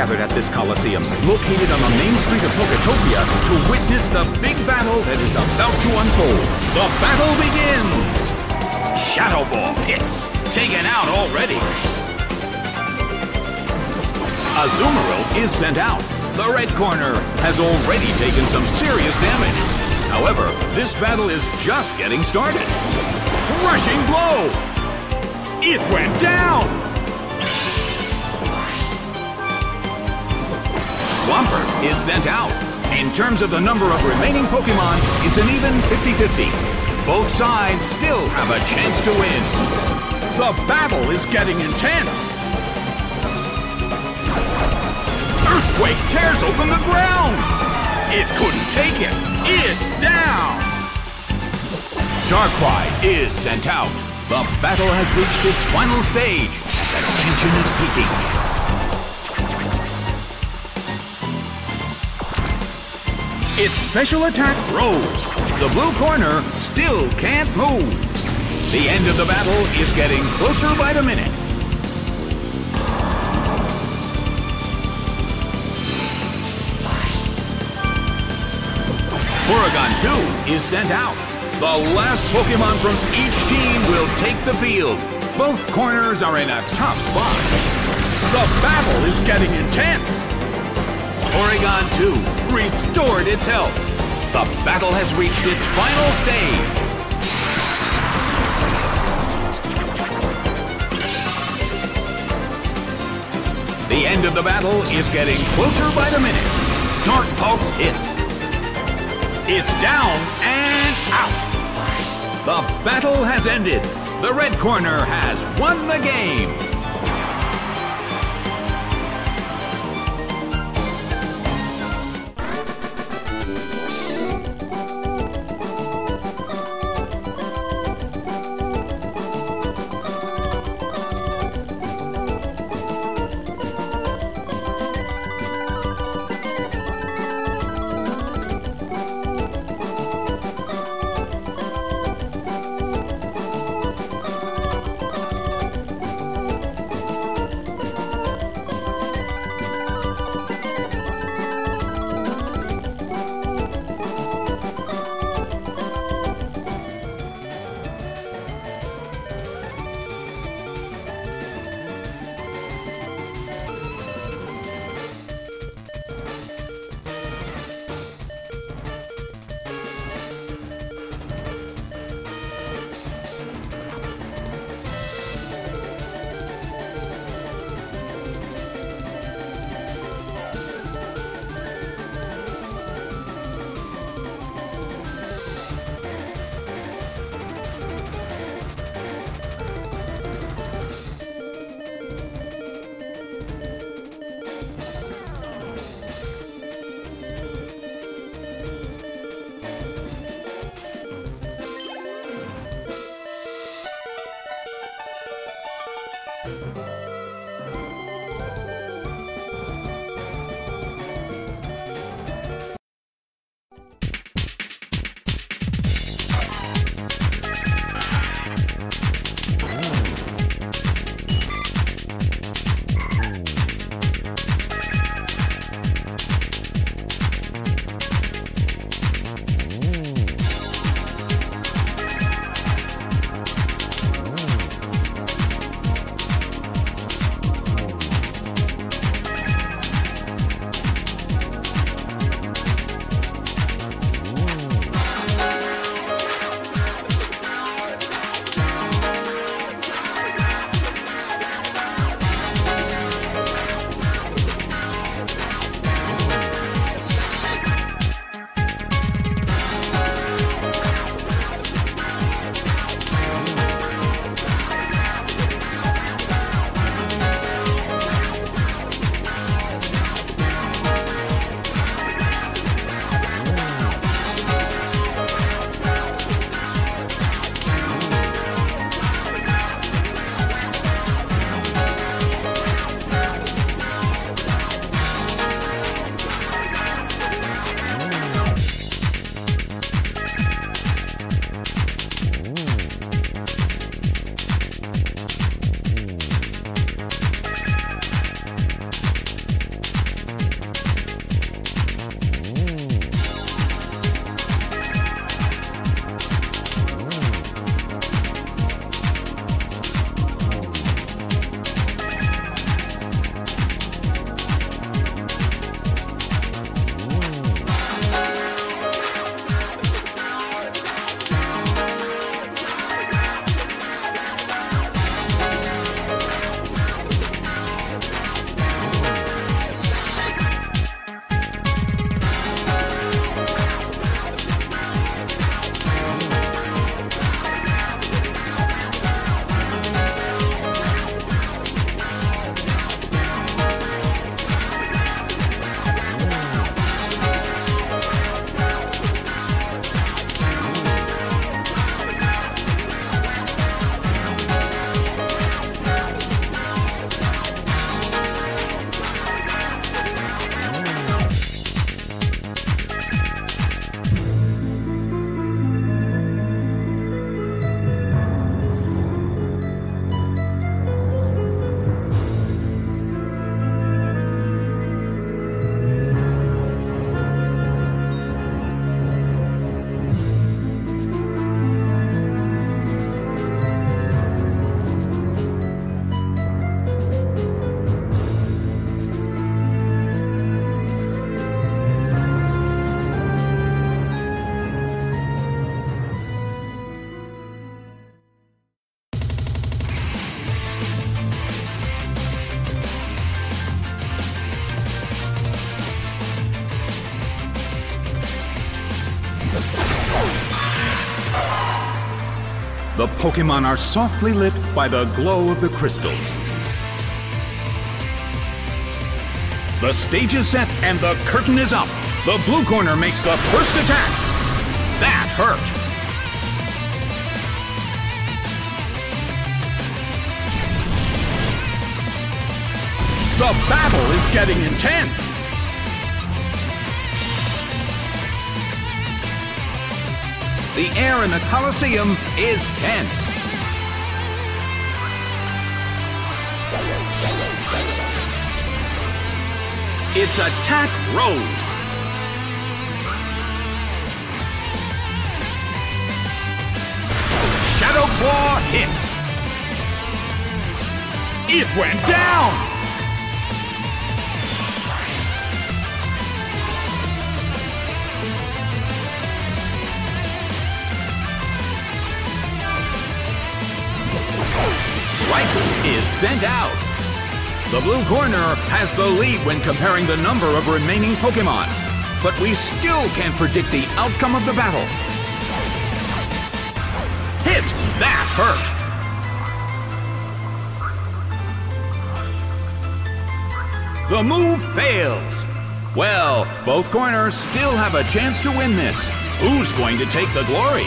Gathered at this Coliseum, located on the main street of Poketopia, to witness the big battle that is about to unfold. The battle begins! Shadow Ball hits. Taken out already. Azumarill is sent out. The red corner has already taken some serious damage. However, this battle is just getting started. Crushing blow! It went down! Swampert is sent out. In terms of the number of remaining Pokemon, it's an even 50-50. Both sides still have a chance to win. The battle is getting intense. Earthquake tears open the ground. It couldn't take it. It's down. Darkrai is sent out. The battle has reached its final stage. The tension is peaking. Its special attack rose. The blue corner still can't move. The end of the battle is getting closer by the minute. Porygon 2 is sent out. The last Pokemon from each team will take the field. Both corners are in a tough spot. The battle is getting intense. Porygon 2 restored its health. The battle has reached its final stage. The end of the battle is getting closer by the minute. Dark Pulse hits. It's down and out. The battle has ended. The red corner has won the game. Pokemon are softly lit by the glow of the crystals. The stage is set and the curtain is up. The blue corner makes the first attack. That hurt. The battle is getting intense. The air in the Colosseum is tense. Its attack rose. Shadow Claw hits. It went down. Raikou is sent out. The blue corner has the lead when comparing the number of remaining Pokemon, but we still can't predict the outcome of the battle. Hit! That hurt! The move fails. Well, both corners still have a chance to win this. Who's going to take the glory?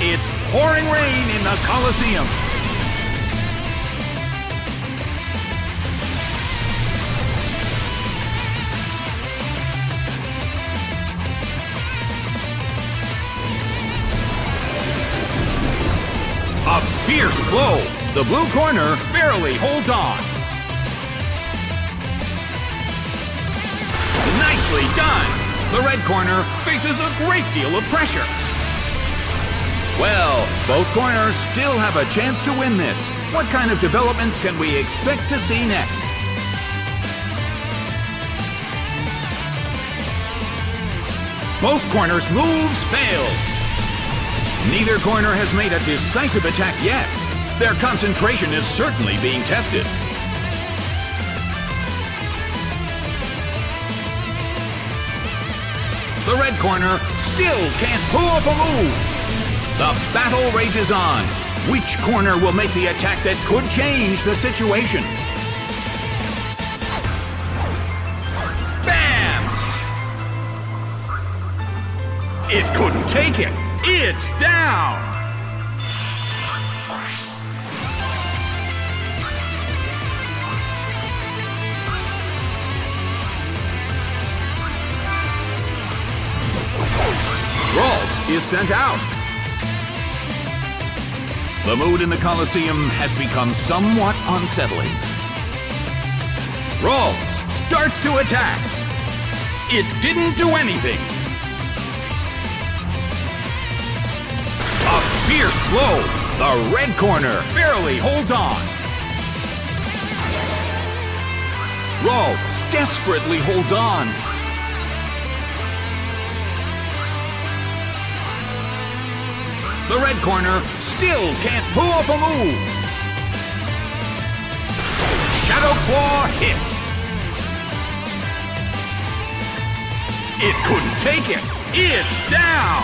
It's pouring rain in the Colosseum. A fierce blow. The blue corner barely holds on. Nicely done. The red corner faces a great deal of pressure. Well, both corners still have a chance to win this. What kind of developments can we expect to see next? Both corners' moves failed. Neither corner has made a decisive attack yet. Their concentration is certainly being tested. The red corner still can't pull off a move. The battle rages on. Which corner will make the attack that could change the situation? Bam! It couldn't take it. It's down. Ralts is sent out. The mood in the Colosseum has become somewhat unsettling. Ralts starts to attack. It didn't do anything. A fierce blow. The red corner barely holds on. Ralts desperately holds on. The red corner still can't pull off a move. Shadow Claw hits. It couldn't take it. It's down.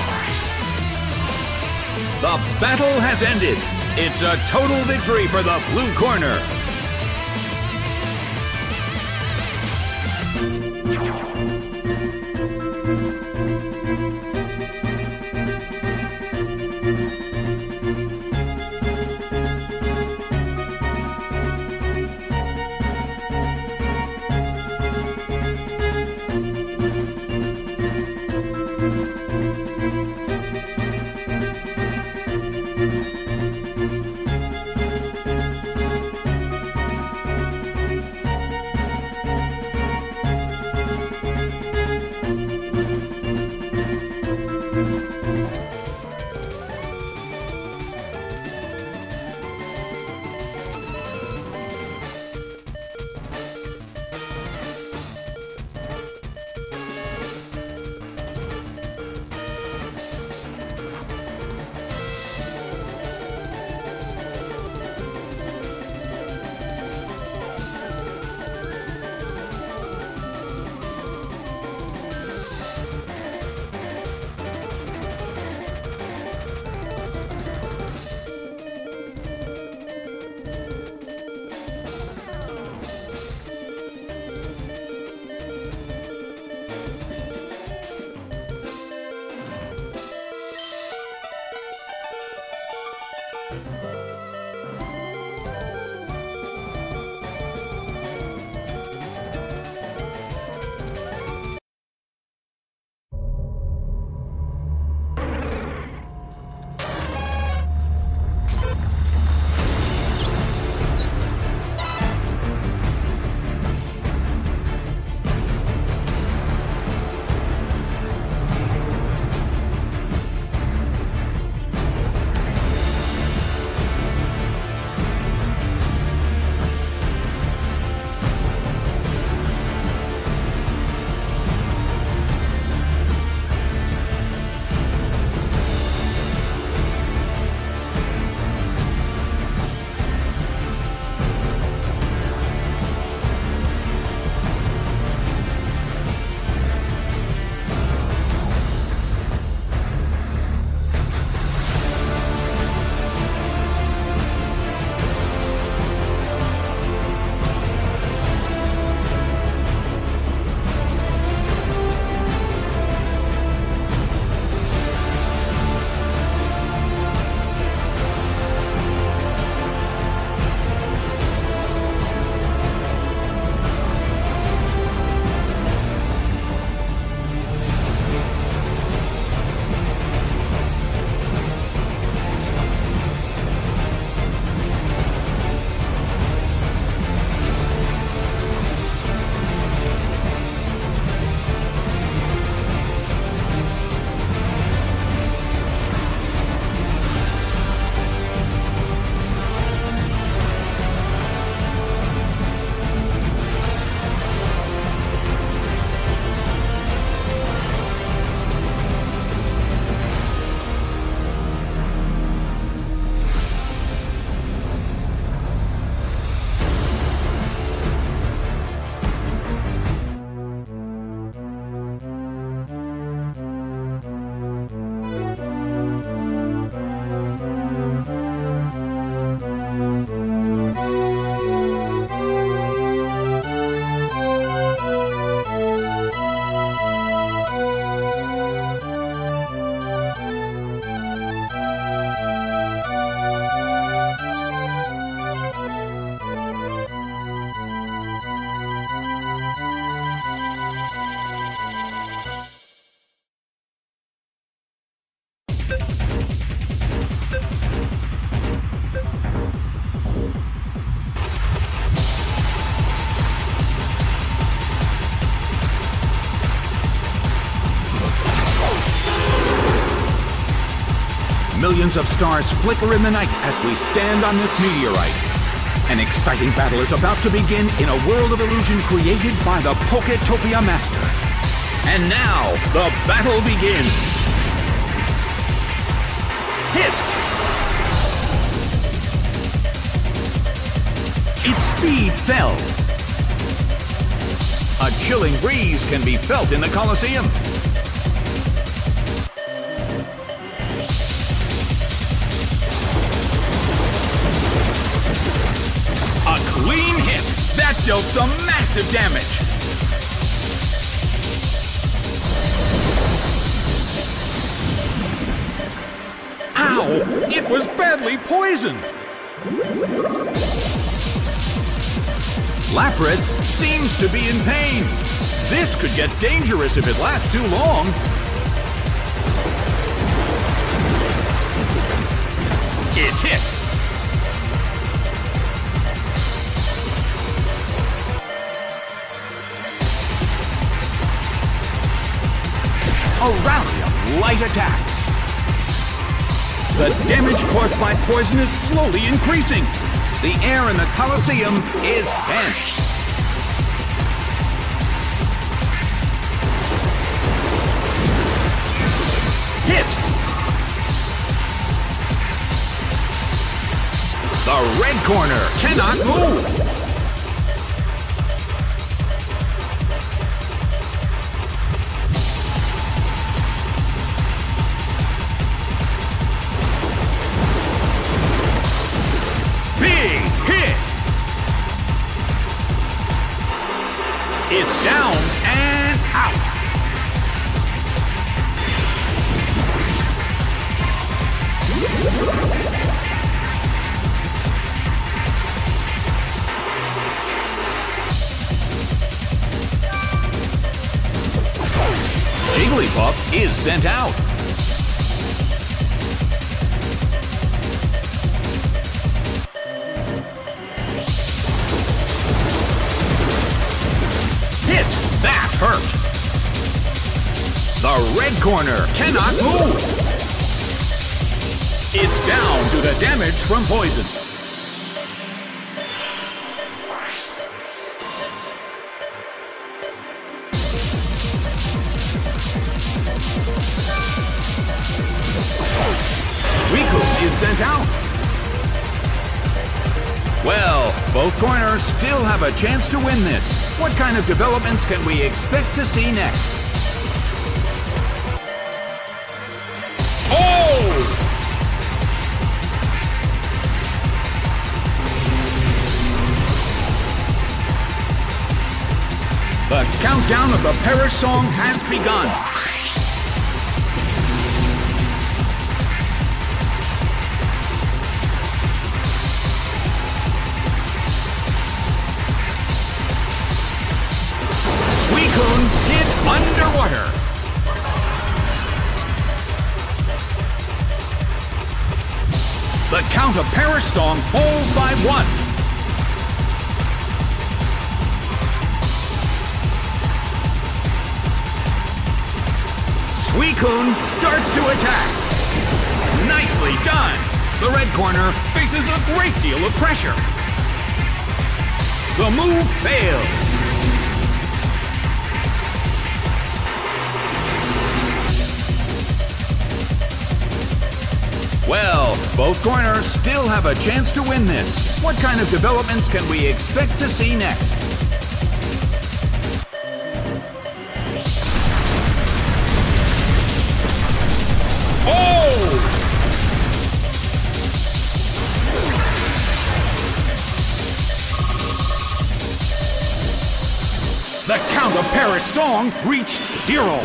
The battle has ended. It's a total victory for the blue corner. Of stars flicker in the night as we stand on this meteorite. An exciting battle is about to begin in a world of illusion created by the Poketopia Master. And now, the battle begins. Hit! Its speed fell. A chilling breeze can be felt in the Colosseum. Dealt some massive damage! Ow! It was badly poisoned! Lapras seems to be in pain. This could get dangerous if it lasts too long. It hits. A rally of light attacks. The damage caused by poison is slowly increasing. The air in the Colosseum is tense. Hit! The red corner cannot move. Jigglypuff is sent out. Hit! That hurt! The red corner cannot move! It's down to the damage from poison. Still have a chance to win this. What kind of developments can we expect to see next? Oh! The countdown of the Perish song has begun. Underwater. The Count of Perish song falls by one. Suicune starts to attack. Nicely done. The red corner faces a great deal of pressure. The move fails. Well, both corners still have a chance to win this. What kind of developments can we expect to see next? Oh! The Count of Perish song reached zero.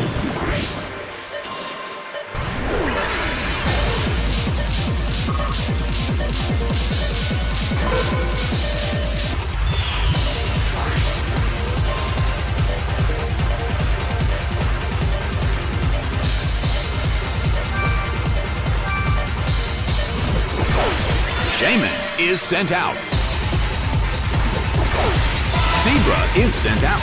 is sent out. Seadra is sent out.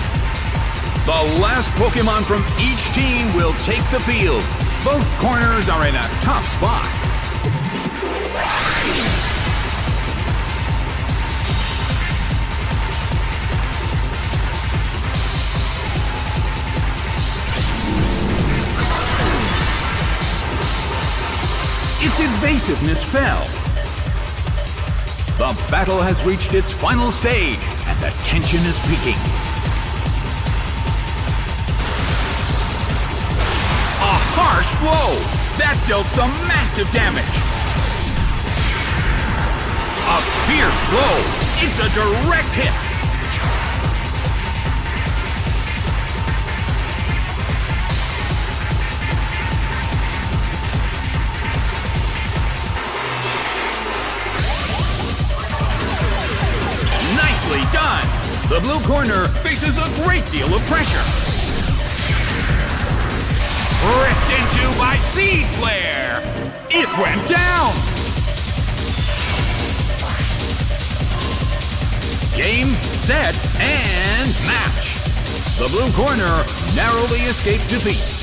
The last Pokemon from each team will take the field. Both corners are in a tough spot. Its evasiveness fell. The battle has reached its final stage, and the tension is peaking. A harsh blow! That dealt some massive damage! A fierce blow! It's a direct hit! Nicely done! The blue corner faces a great deal of pressure. Ripped into by Seed Flare! It went down! Game, set, and match! The blue corner narrowly escaped defeat.